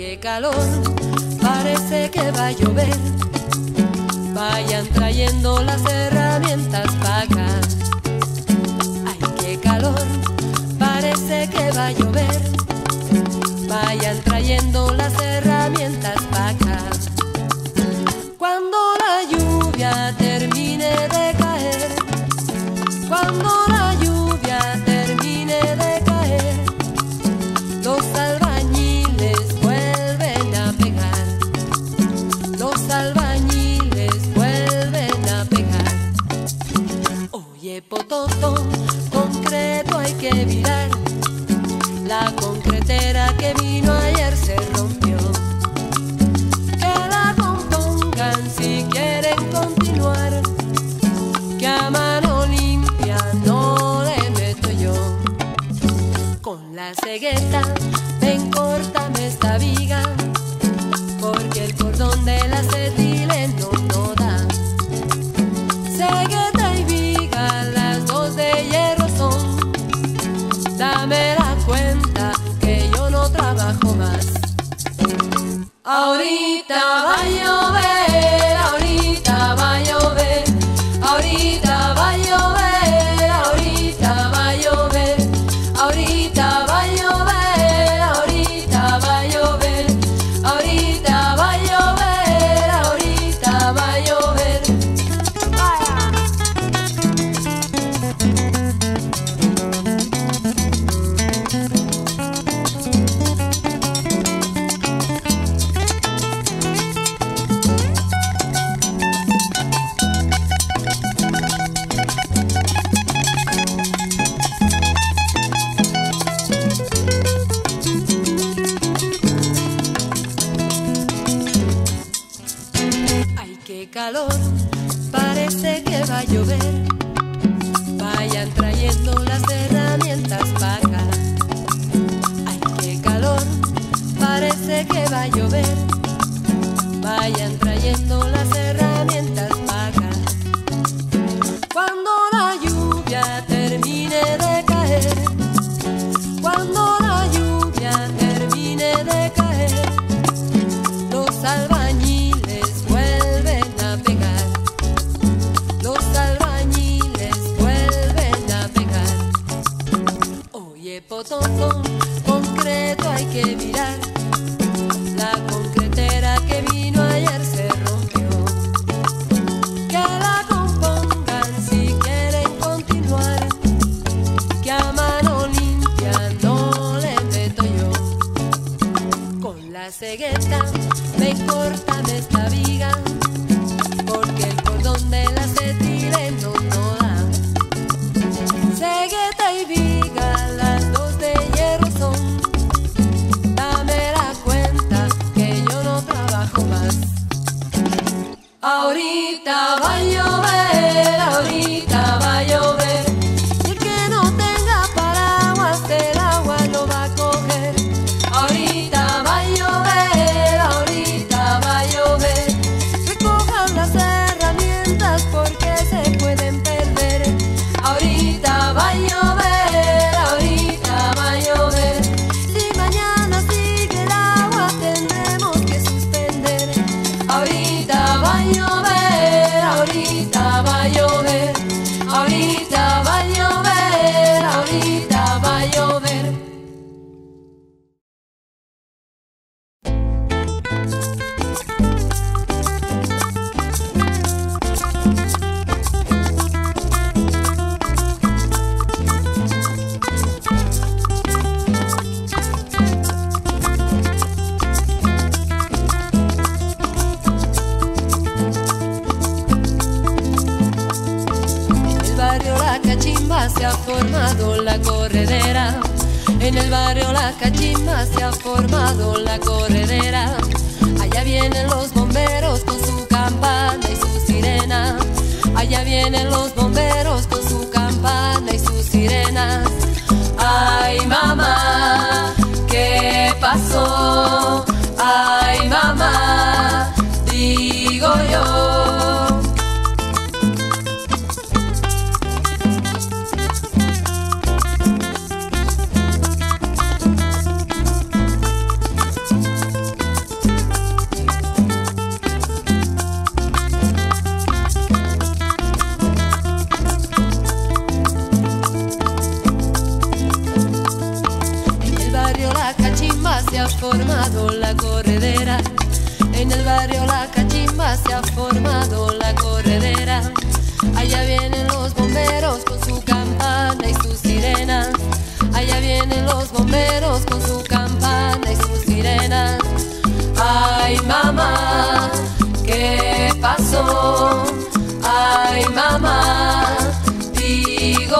qué calor, parece que va a llover. Vayan trayendo las herramientas para acá. Ay, qué calor, parece que va a llover. Vayan trayendo las herramientas pototo, concreto hay que virar. La concretera que vino ayer se rompió. Que la compongan si quieren continuar. Que a mano limpia no le meto yo. Con la cegueta, ven, córtame esta viga.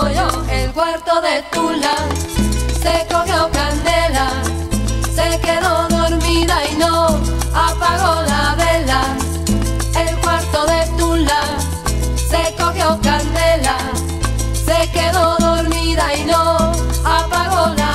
El cuarto de Tula, se cogió candela, se quedó dormida y no apagó la vela. El cuarto de Tula, se cogió candela, se quedó dormida y no apagó la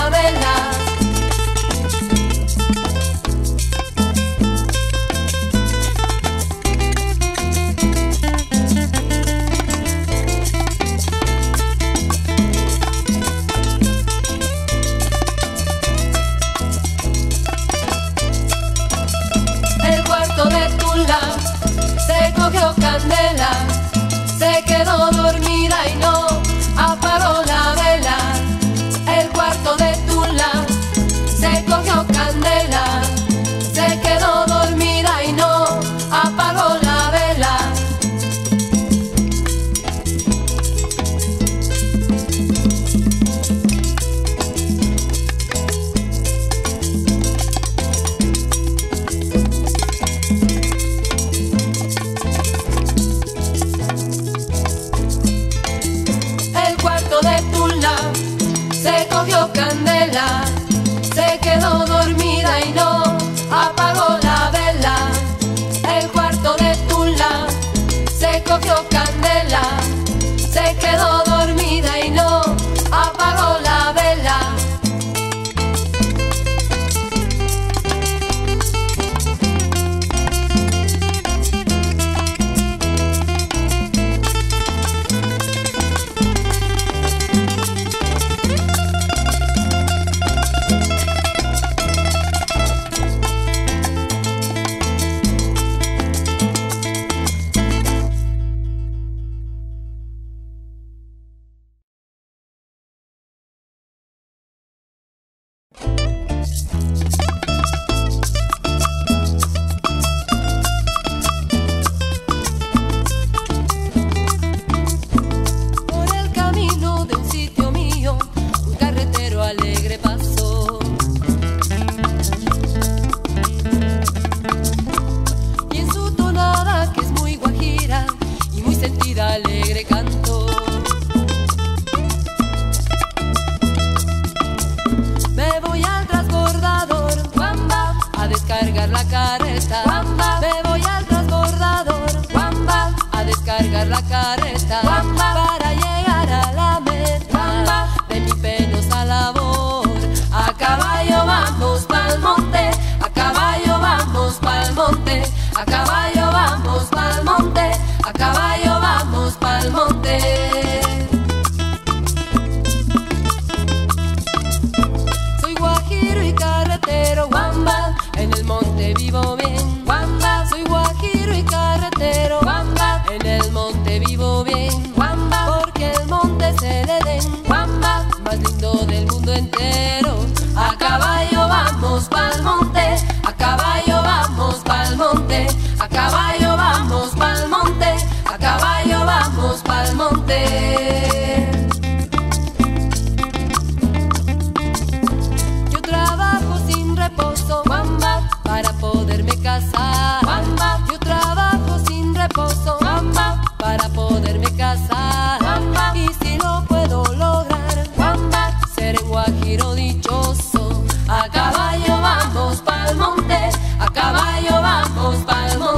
caballo vamos palmo.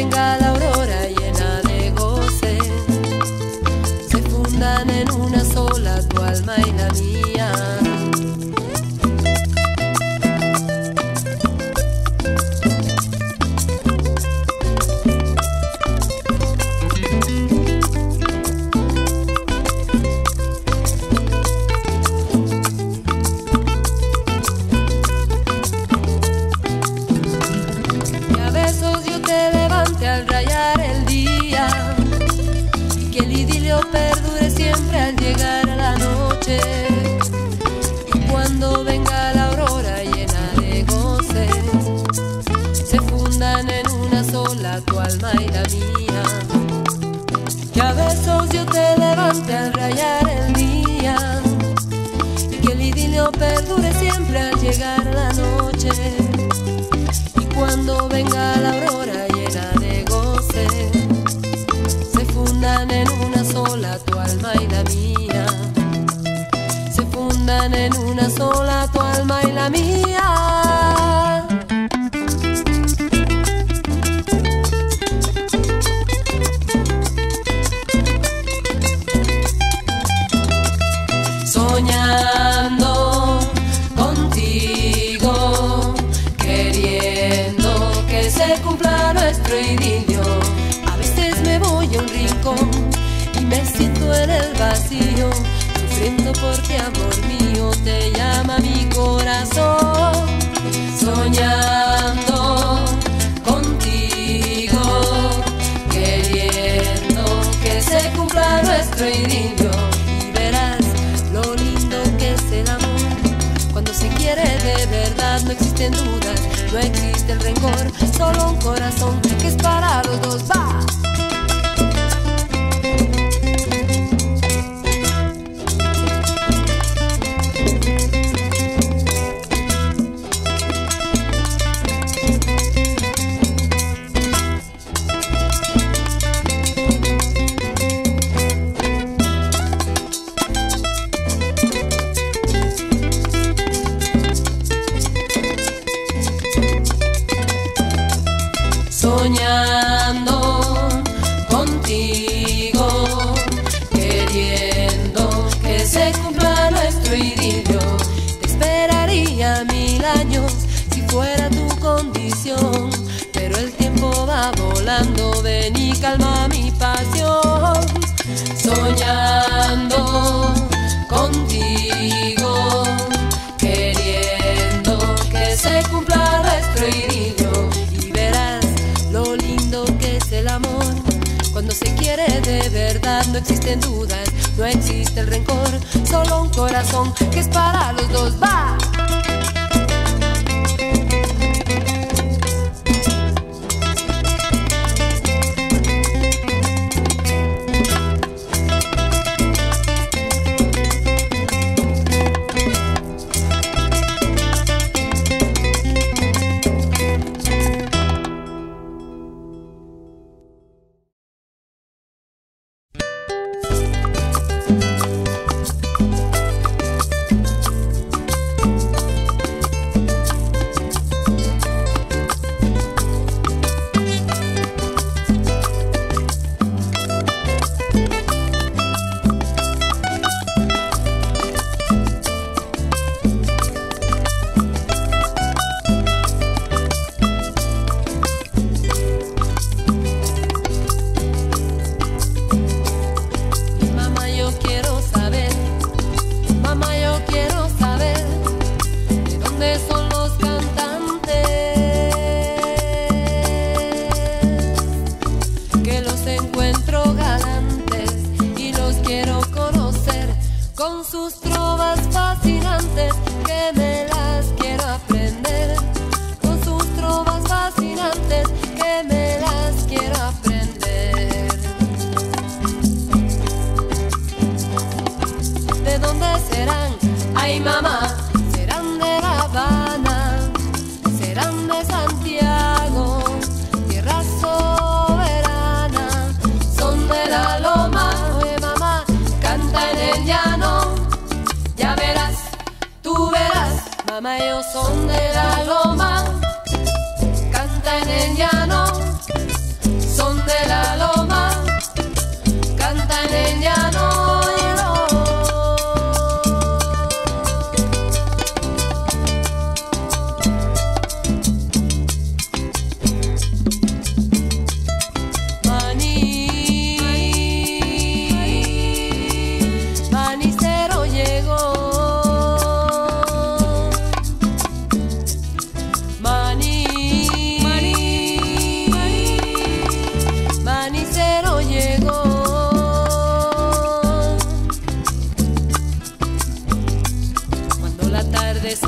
tenga la sin dudar, no existe el rencor, solo un corazón que es para los dos va. No existen dudas, no existe el rencor, solo un corazón que es para los dos. ¡Va! son de la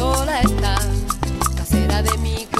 sola está, casera de mi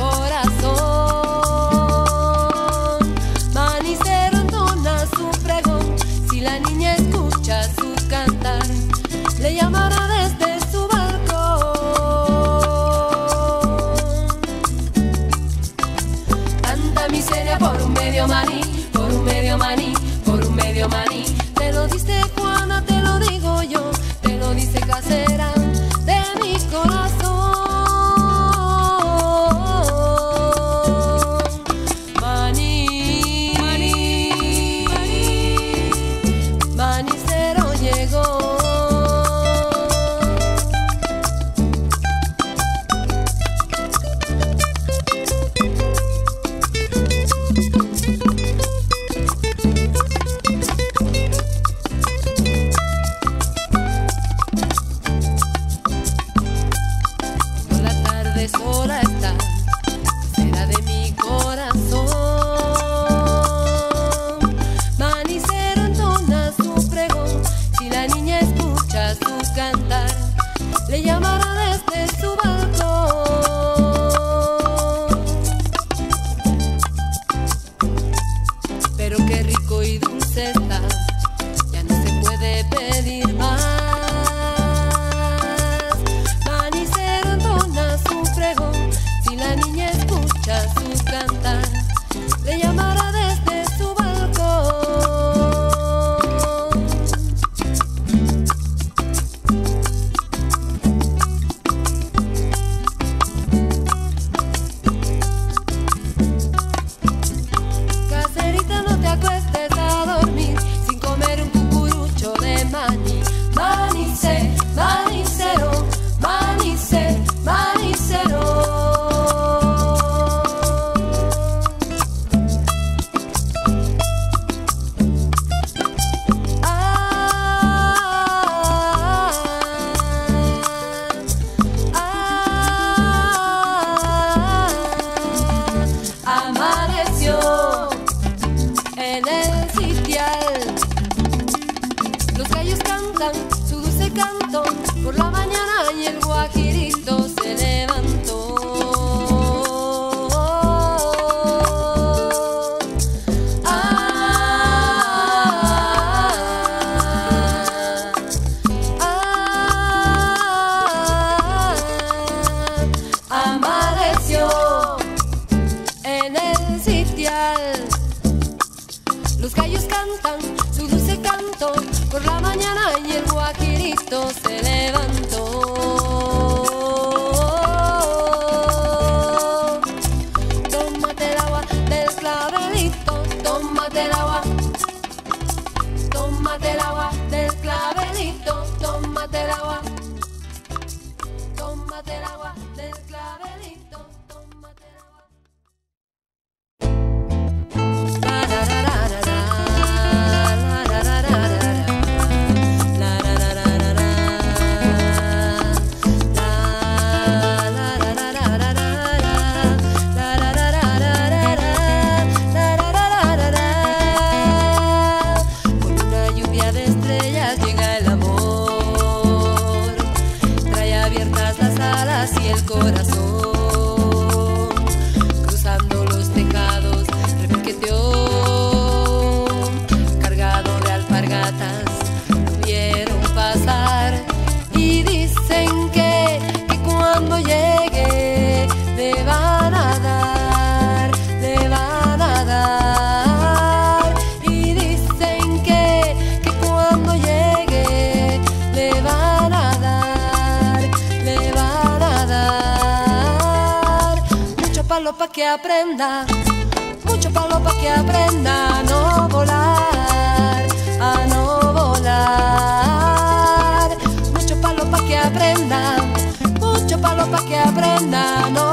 Los gallos cantan su dulce canto, por la mañana y el guajirito se levantó. aprenda, mucho palo para que aprenda a no volar, a no volar. Mucho palo para que aprenda, mucho palo para que aprenda a no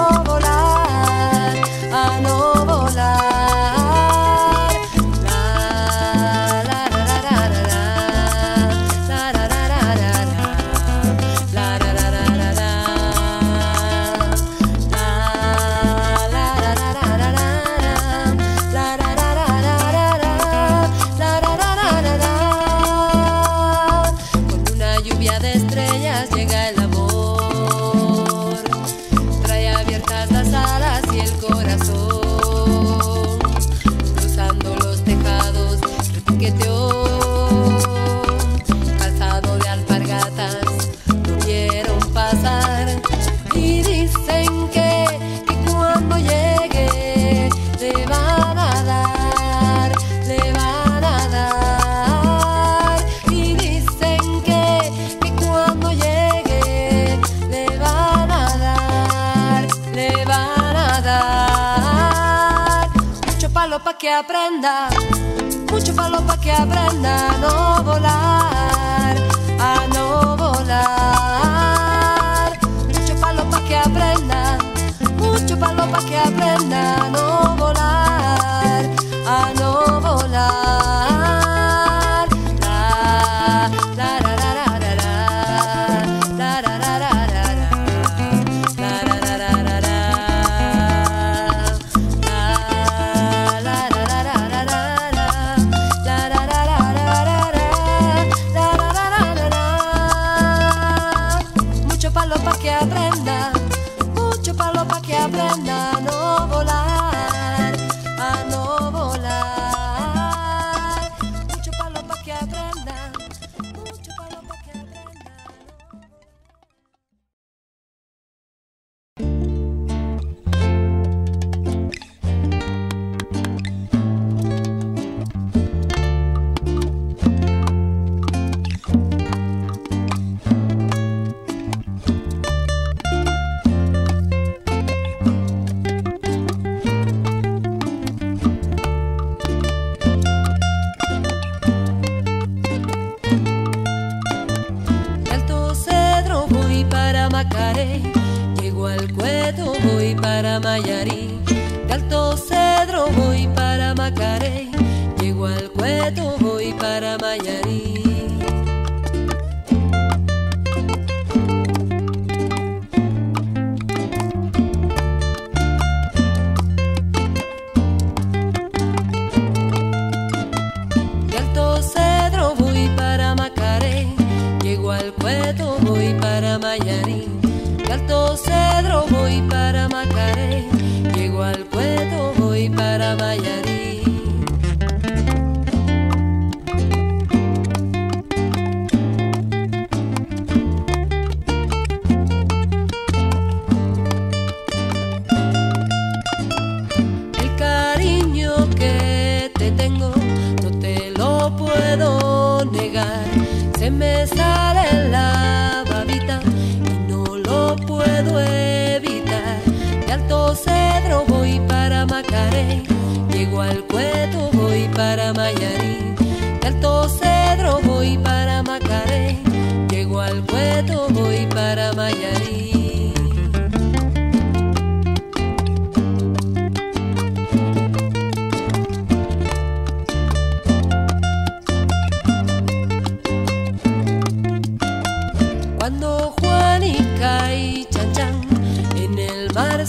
para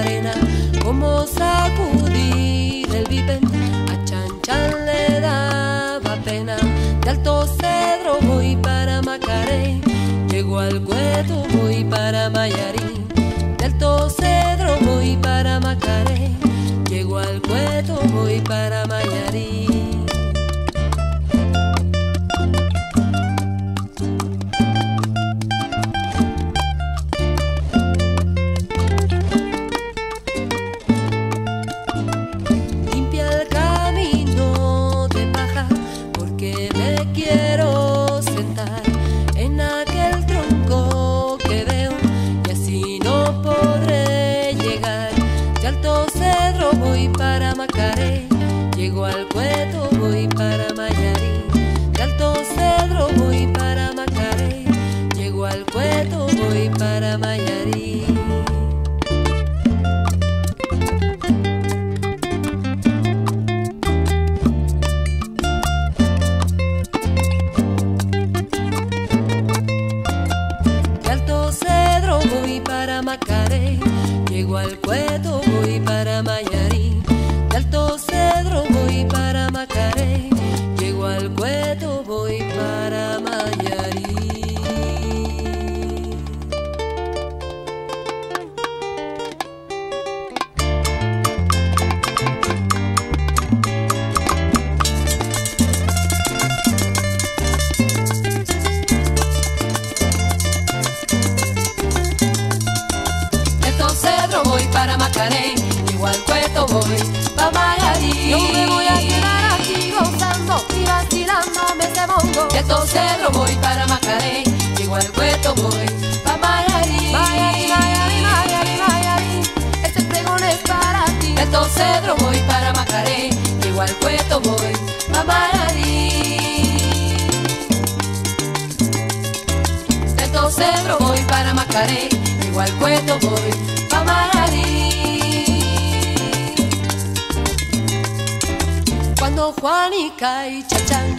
arena, como sacudir el vipen, a Chan Chan le daba pena, de alto cedro voy para Macaré, llegó al cueto voy para Mayarí, de alto cedro voy para Macaré, llegó al cueto voy para Mayarí. Alto Cedro voy para Macaré, llego al Cueto voy para Mayarí. Mayarí, Mayarí, Mayarí, Mayarí, este pregón es para ti. De Alto Cedro voy para Macaré, llego al Cueto voy para Mayarí. De Alto Cedro voy para Macaré, llego al Cueto voy para Mayarí. Cuando Juanica y Chachán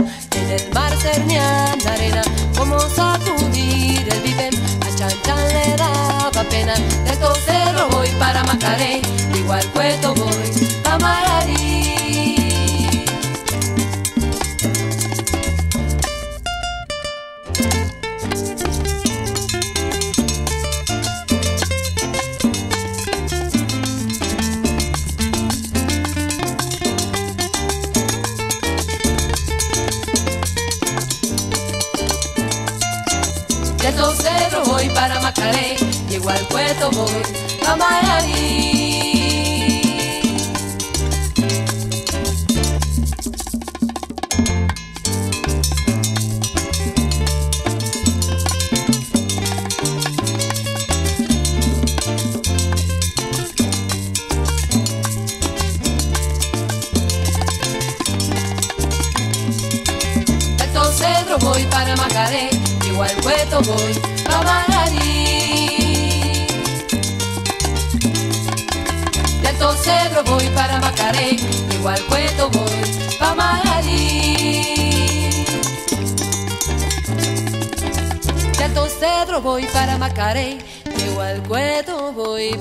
en el mar cernían la arena, como sacudir el viven, a Chanchan le daba pena. De Alto Cedro voy para Macaré, llego al Cueto voy para Alto Cedro voy para Macaré, llego al Cueto voy a Mayarí. Al Cueto voy a Mayarí. De Cedro voy para Macaré, llego al Cueto voy